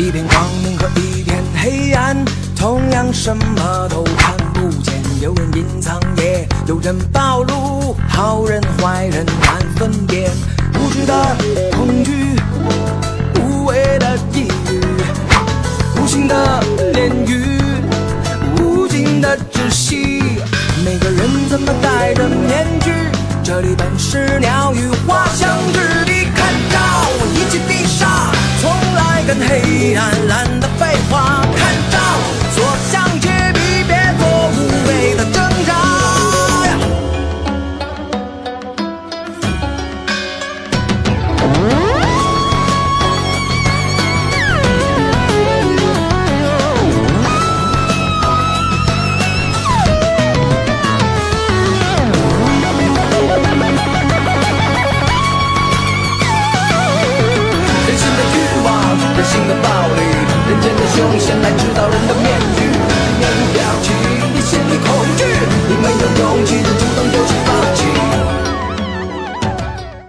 一片光明和一片黑暗，同样什么都看不见，有人隐藏，也有人暴露，好人坏人难分辨，无知的恐惧，无谓的抑郁，无情的炼狱，无尽的窒息，每个人怎么戴着面具，这里本是鸟语花香。跟黑暗。